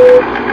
you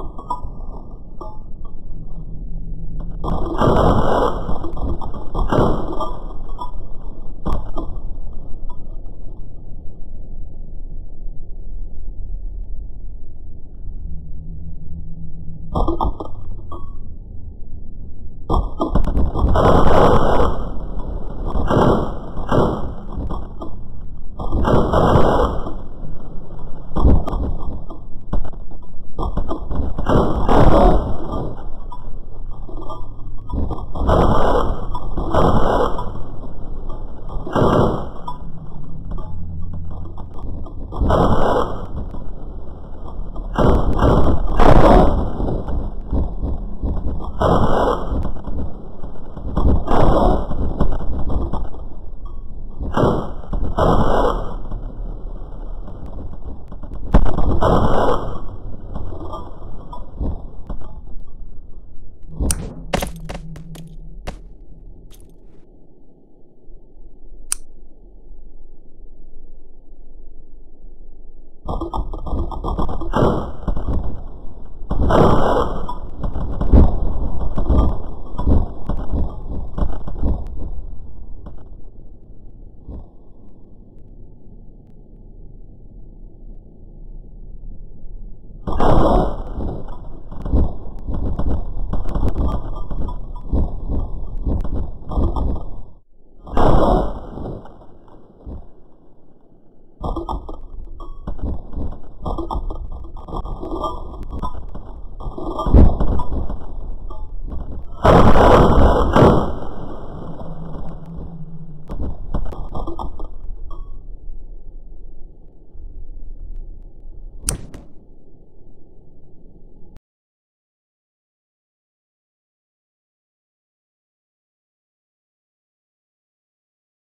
Oh. 哦 you